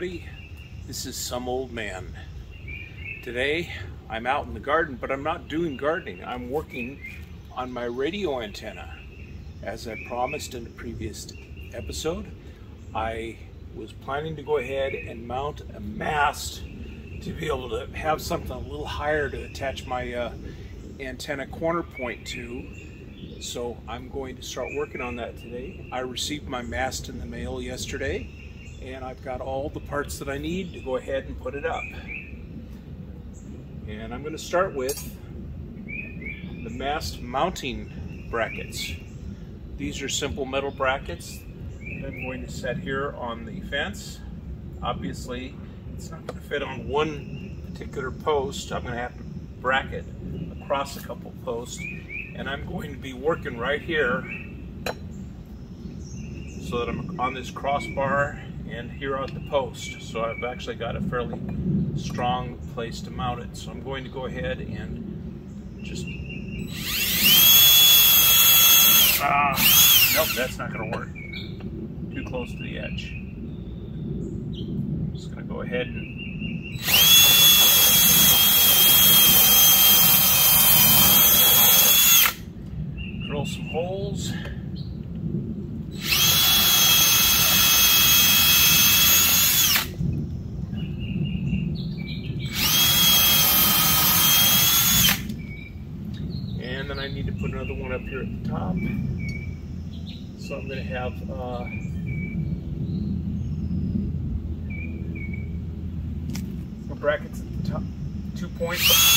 everybody. This is some old man. Today, I'm out in the garden, but I'm not doing gardening. I'm working on my radio antenna. As I promised in the previous episode, I was planning to go ahead and mount a mast to be able to have something a little higher to attach my uh, antenna corner point to. So I'm going to start working on that today. I received my mast in the mail yesterday and I've got all the parts that I need to go ahead and put it up. And I'm going to start with the mast mounting brackets. These are simple metal brackets I'm going to set here on the fence. Obviously, it's not going to fit on one particular post. I'm going to have to bracket across a couple posts. And I'm going to be working right here so that I'm on this crossbar and here at the post. So I've actually got a fairly strong place to mount it. So I'm going to go ahead and just... Ah, nope, that's not going to work. Too close to the edge. Just going to go ahead and drill some holes. put another one up here at the top. So I'm going to have uh, brackets at the top, two points.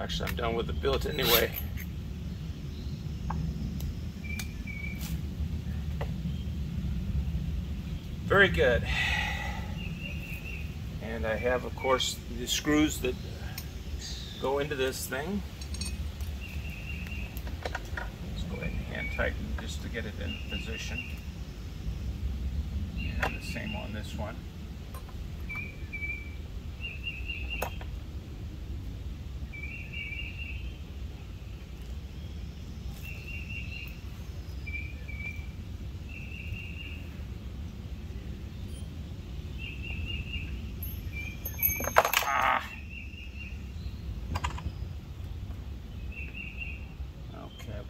Actually, I'm done with the billet anyway. Very good. And I have, of course, the screws that go into this thing. Let's go ahead and hand tighten just to get it in position. And the same on this one.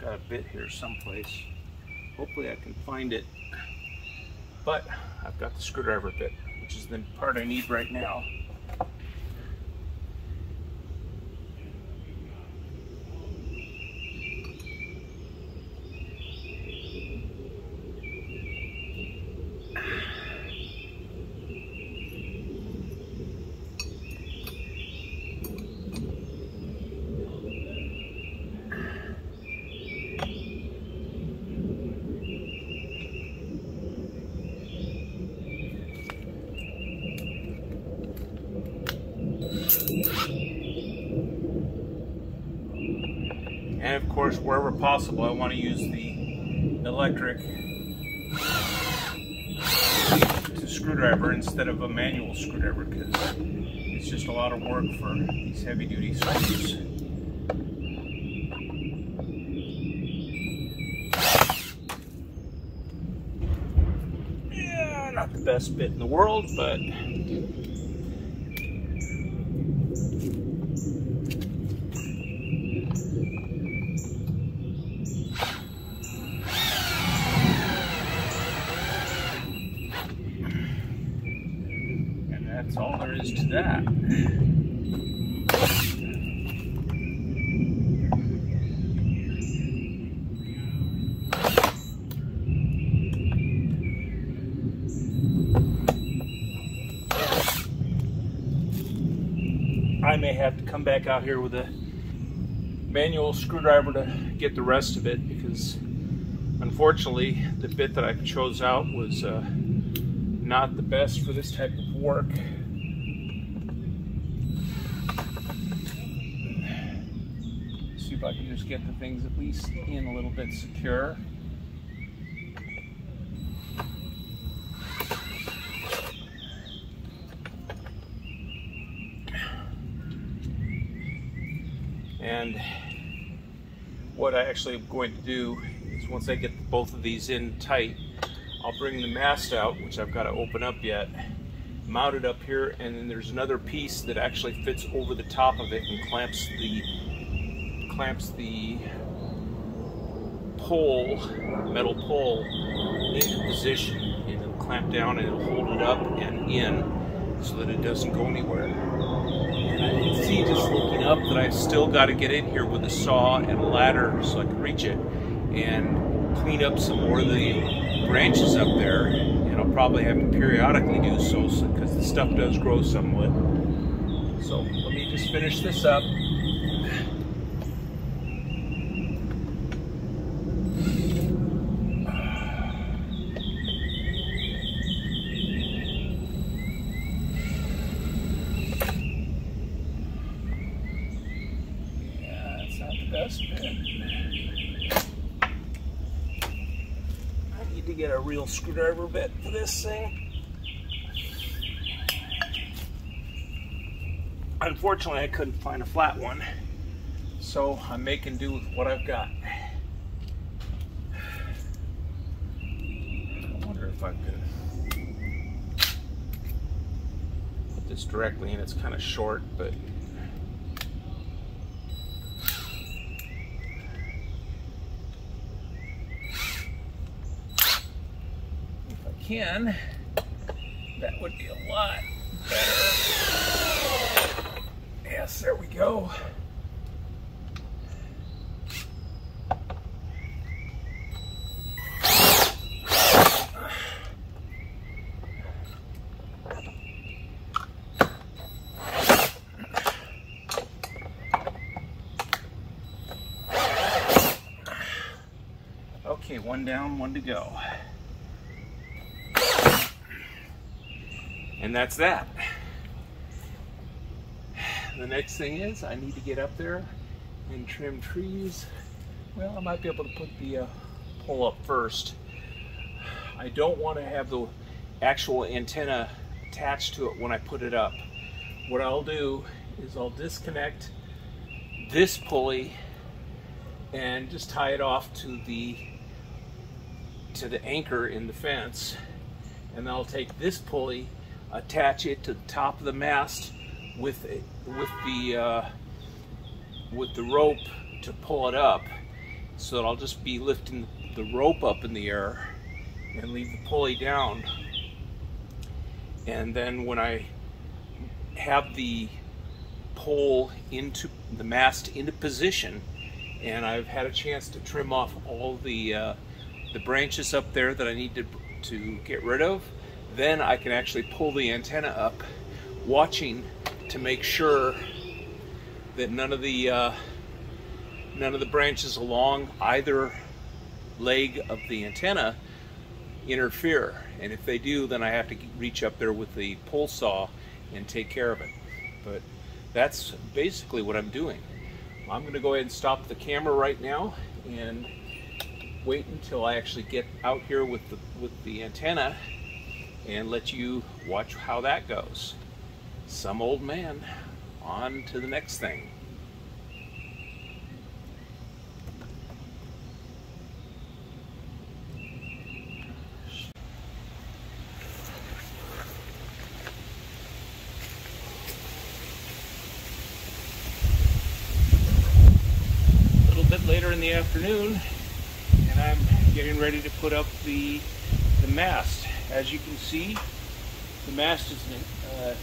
got a bit here someplace. Hopefully I can find it. But I've got the screwdriver bit, which is the part I need right now. And of course, wherever possible, I want to use the electric screwdriver instead of a manual screwdriver because it's just a lot of work for these heavy duty screws. Yeah, not the best bit in the world, but That's all there is to that. I may have to come back out here with a manual screwdriver to get the rest of it because unfortunately the bit that I chose out was uh, not the best for this type of work. I can just get the things at least in a little bit secure. And what I actually am going to do is once I get both of these in tight, I'll bring the mast out, which I've got to open up yet, mount it up here, and then there's another piece that actually fits over the top of it and clamps the clamps the pole, metal pole, into position, and it'll clamp down and it'll hold it up and in so that it doesn't go anywhere. And I can see just looking up that I've still got to get in here with a saw and a ladder so I can reach it and clean up some more of the branches up there. And I'll probably have to periodically do so because the stuff does grow somewhat. So let me just finish this up. get a real screwdriver bit for this thing. Unfortunately, I couldn't find a flat one, so I'm making do with what I've got. I wonder if I could put this directly in. It's kind of short, but can, that would be a lot better. Yes, there we go. Okay, one down, one to go. And that's that. The next thing is I need to get up there and trim trees. Well, I might be able to put the uh, pole up first. I don't want to have the actual antenna attached to it when I put it up. What I'll do is I'll disconnect this pulley and just tie it off to the to the anchor in the fence and I'll take this pulley attach it to the top of the mast with with the uh, with the rope to pull it up. So that I'll just be lifting the rope up in the air and leave the pulley down. And then when I have the pole into the mast into position and I've had a chance to trim off all the uh, the branches up there that I need to, to get rid of then I can actually pull the antenna up, watching to make sure that none of the uh, none of the branches along either leg of the antenna interfere. And if they do, then I have to reach up there with the pole saw and take care of it. But that's basically what I'm doing. I'm going to go ahead and stop the camera right now and wait until I actually get out here with the with the antenna and let you watch how that goes. Some old man, on to the next thing. A little bit later in the afternoon, and I'm getting ready to put up the, the mast as you can see, the mast is uh,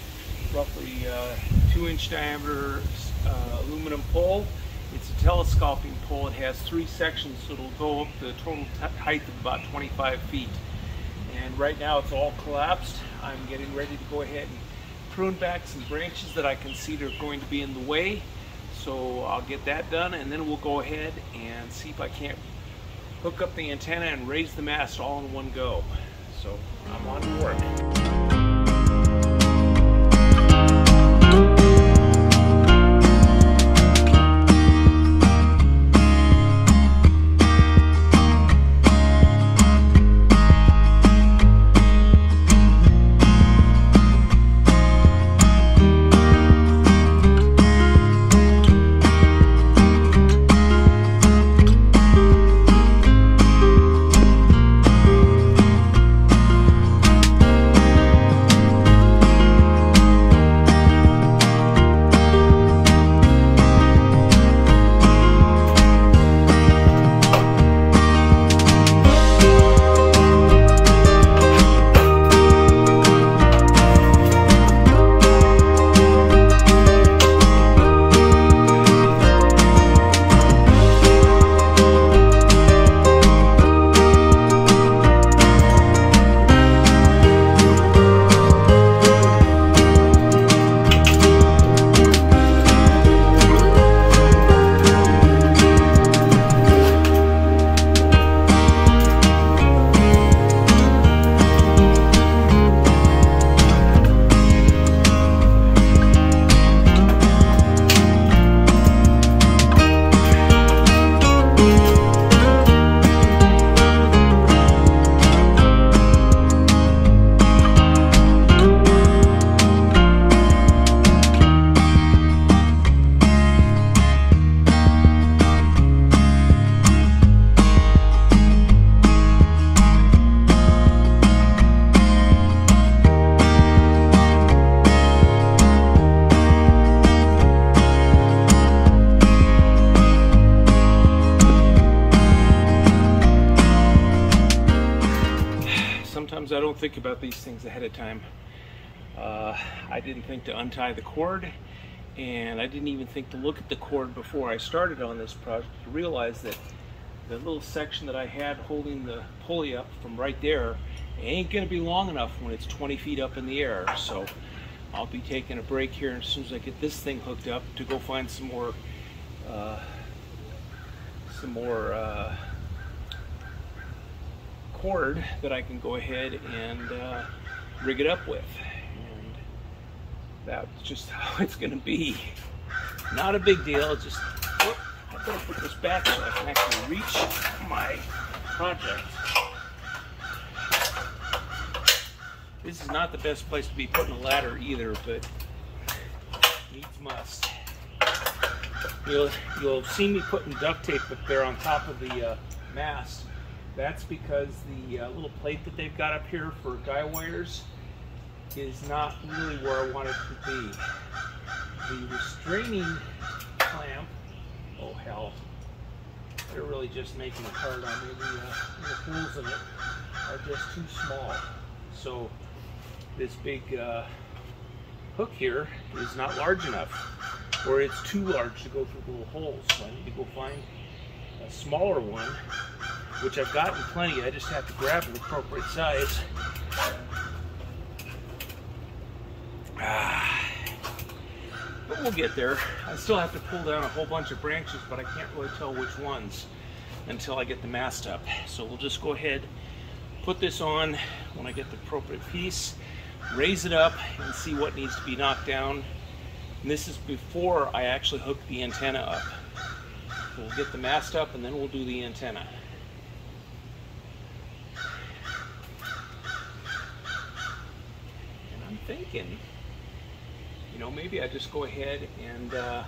roughly uh, two inch diameter uh, aluminum pole. It's a telescoping pole. It has three sections, so it'll go up the total height of about 25 feet. And right now it's all collapsed. I'm getting ready to go ahead and prune back some branches that I can see are going to be in the way. So I'll get that done and then we'll go ahead and see if I can't hook up the antenna and raise the mast all in one go. So I'm on to work. Don't think about these things ahead of time. Uh, I didn't think to untie the cord and I didn't even think to look at the cord before I started on this project to realize that the little section that I had holding the pulley up from right there ain't gonna be long enough when it's 20 feet up in the air. So I'll be taking a break here as soon as I get this thing hooked up to go find some more uh, some more uh, cord that I can go ahead and uh, rig it up with. And that's just how it's going to be. Not a big deal, just whoop, I better put this back so I can actually reach my project. This is not the best place to be putting a ladder either, but needs must. You'll, you'll see me putting duct tape up there on top of the uh, mast that's because the uh, little plate that they've got up here for guy wires is not really where I want it to be. The restraining clamp, oh hell, they're really just making it hard on me. The, uh, the holes in it are just too small. So this big uh, hook here is not large enough, or it's too large to go through the little holes. So I need to go find smaller one which I've gotten plenty. I just have to grab an appropriate size. Ah. But we'll get there. I still have to pull down a whole bunch of branches, but I can't really tell which ones until I get the mast up. So we'll just go ahead, put this on when I get the appropriate piece, raise it up and see what needs to be knocked down. And this is before I actually hook the antenna up. We'll get the mast up and then we'll do the antenna. And I'm thinking, you know, maybe I just go ahead and uh,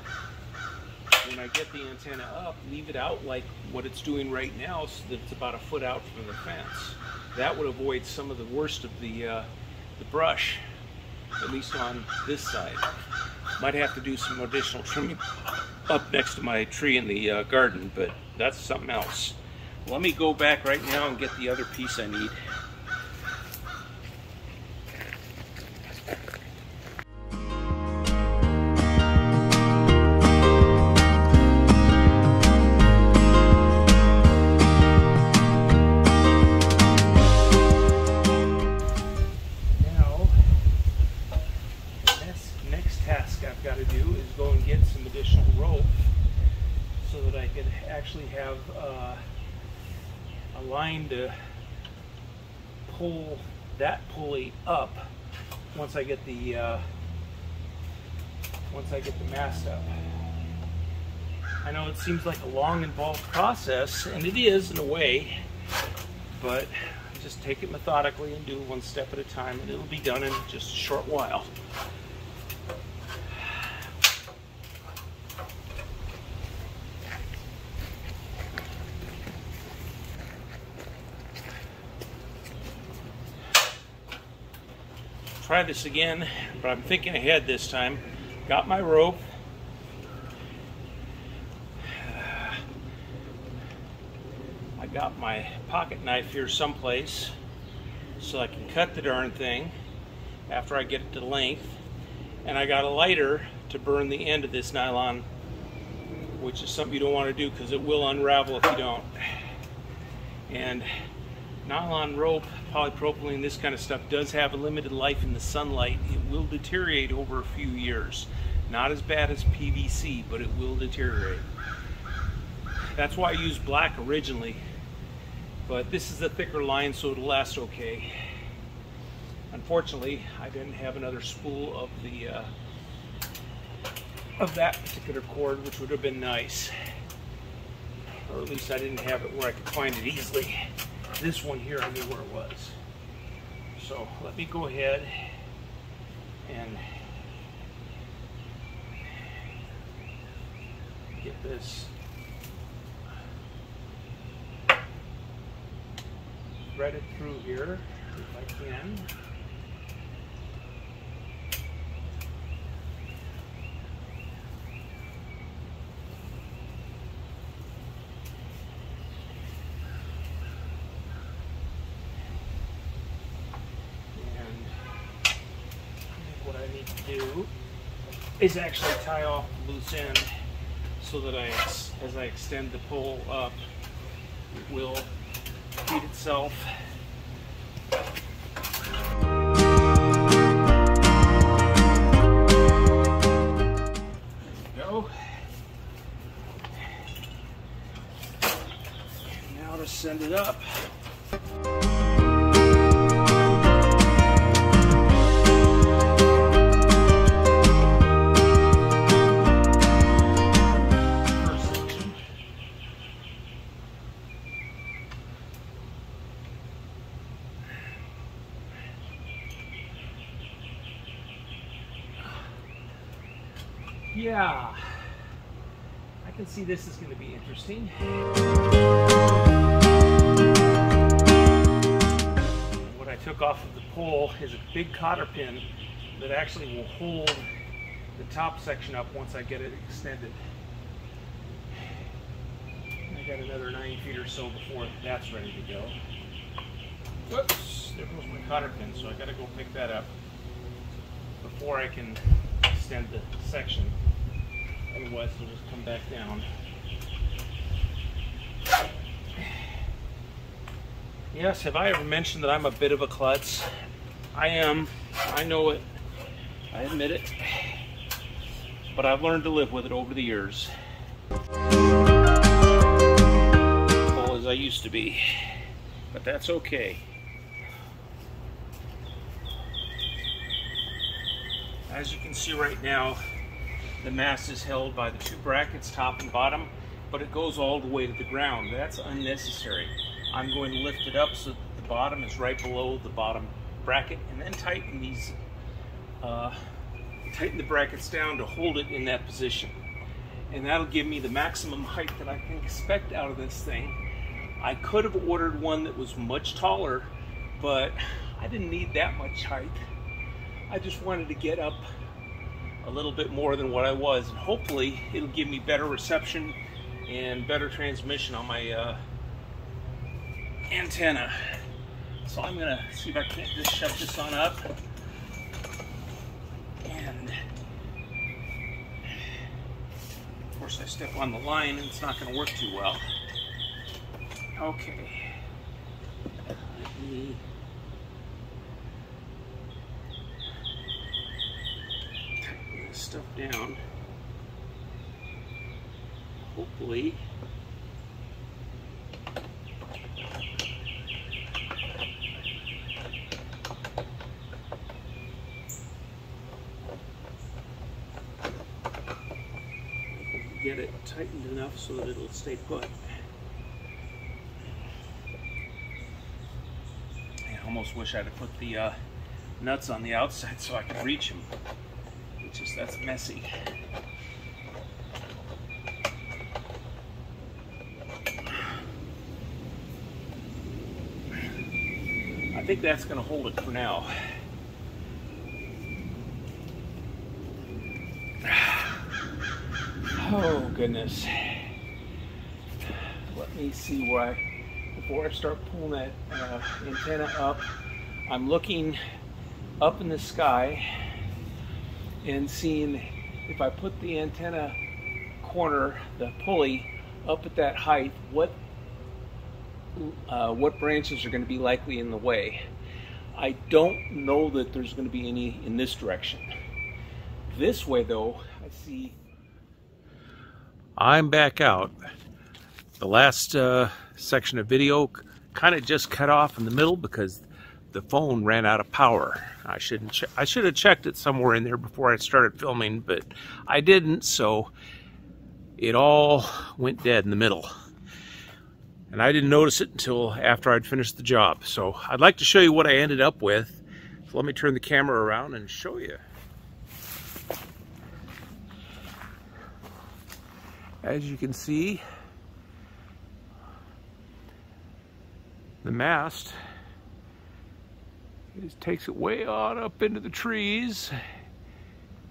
when I get the antenna up, leave it out like what it's doing right now so that it's about a foot out from the fence. That would avoid some of the worst of the, uh, the brush, at least on this side. Might have to do some additional trimming up next to my tree in the uh, garden, but that's something else. Let me go back right now and get the other piece I need. Pull that pulley up once I get the uh, once I get the mast up. I know it seems like a long involved process and it is in a way but just take it methodically and do one step at a time and it'll be done in just a short while. Try this again, but I'm thinking ahead this time. Got my rope. I got my pocket knife here someplace so I can cut the darn thing after I get it to length. And I got a lighter to burn the end of this nylon, which is something you don't want to do because it will unravel if you don't. And nylon rope, polypropylene, this kind of stuff does have a limited life in the sunlight. It will deteriorate over a few years. Not as bad as PVC, but it will deteriorate. That's why I used black originally, but this is a thicker line so it'll last okay. Unfortunately, I didn't have another spool of the uh, of that particular cord, which would have been nice. Or at least I didn't have it where I could find it easily this one here, I knew where it was. So let me go ahead and get this threaded through here if I can. what I need to do is actually tie off the loose end so that I, as I extend the pole up, it will feed itself. go. Now to send it up. Interesting. What I took off of the pole is a big cotter pin that actually will hold the top section up once I get it extended. I got another nine feet or so before that's ready to go. Whoops, there goes my cotter pin, so I gotta go pick that up before I can extend the section. Otherwise it'll just come back down. Yes, have I ever mentioned that I'm a bit of a klutz? I am. I know it. I admit it. But I've learned to live with it over the years. Full as I used to be. But that's okay. As you can see right now, the mast is held by the two brackets, top and bottom, but it goes all the way to the ground. That's unnecessary. I'm going to lift it up so the bottom is right below the bottom bracket and then tighten these, uh, tighten the brackets down to hold it in that position. And that'll give me the maximum height that I can expect out of this thing. I could have ordered one that was much taller, but I didn't need that much height. I just wanted to get up a little bit more than what I was and hopefully it'll give me better reception and better transmission on my uh, antenna. So I'm gonna see if I can't just shut this on up and of course I step on the line and it's not gonna work too well. Okay. Let me stuff down. Hopefully. get it tightened enough so that it'll stay put. I almost wish I'd have put the uh, nuts on the outside so I could reach them just that's messy. I think that's going to hold it for now. Oh goodness. Me see where I, before I start pulling that uh, antenna up, I'm looking up in the sky and seeing if I put the antenna corner, the pulley, up at that height, what uh, what branches are going to be likely in the way. I don't know that there's going to be any in this direction. This way though, I see I'm back out. The last uh, section of video kind of just cut off in the middle because the phone ran out of power. I shouldn't. I should have checked it somewhere in there before I started filming, but I didn't. So it all went dead in the middle, and I didn't notice it until after I'd finished the job. So I'd like to show you what I ended up with. So let me turn the camera around and show you. As you can see, the mast it takes it way on up into the trees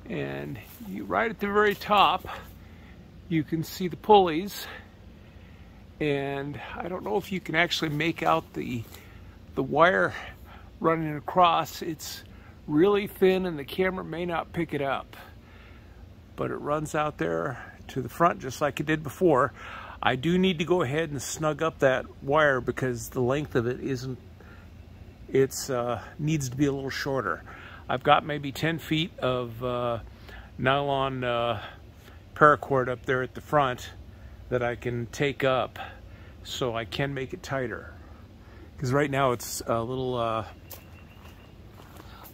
and you right at the very top you can see the pulleys and I don't know if you can actually make out the the wire running across it's really thin and the camera may not pick it up. But it runs out there to the front just like it did before. I do need to go ahead and snug up that wire because the length of it isn't, it's uh, needs to be a little shorter. I've got maybe 10 feet of uh, nylon uh, paracord up there at the front that I can take up so I can make it tighter. Because right now it's a little, uh,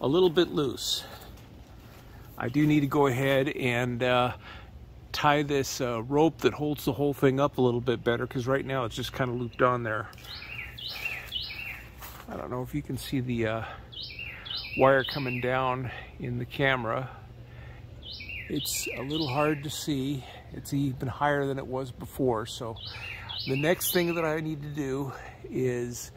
a little bit loose. I do need to go ahead and uh, tie this uh, rope that holds the whole thing up a little bit better because right now it's just kind of looped on there. I don't know if you can see the uh, wire coming down in the camera. It's a little hard to see. It's even higher than it was before. So the next thing that I need to do is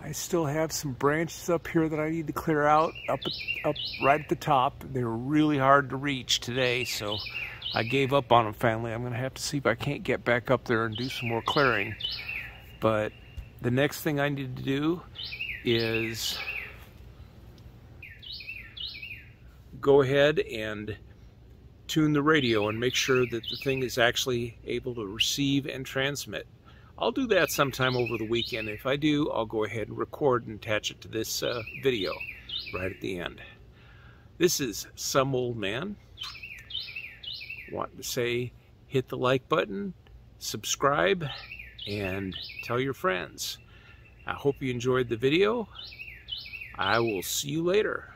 I still have some branches up here that I need to clear out up, up right at the top. They were really hard to reach today, so I gave up on them finally. I'm going to have to see if I can't get back up there and do some more clearing. But the next thing I need to do is go ahead and tune the radio and make sure that the thing is actually able to receive and transmit. I'll do that sometime over the weekend. If I do, I'll go ahead and record and attach it to this uh, video right at the end. This is Some Old Man. Want to say hit the like button, subscribe, and tell your friends. I hope you enjoyed the video. I will see you later.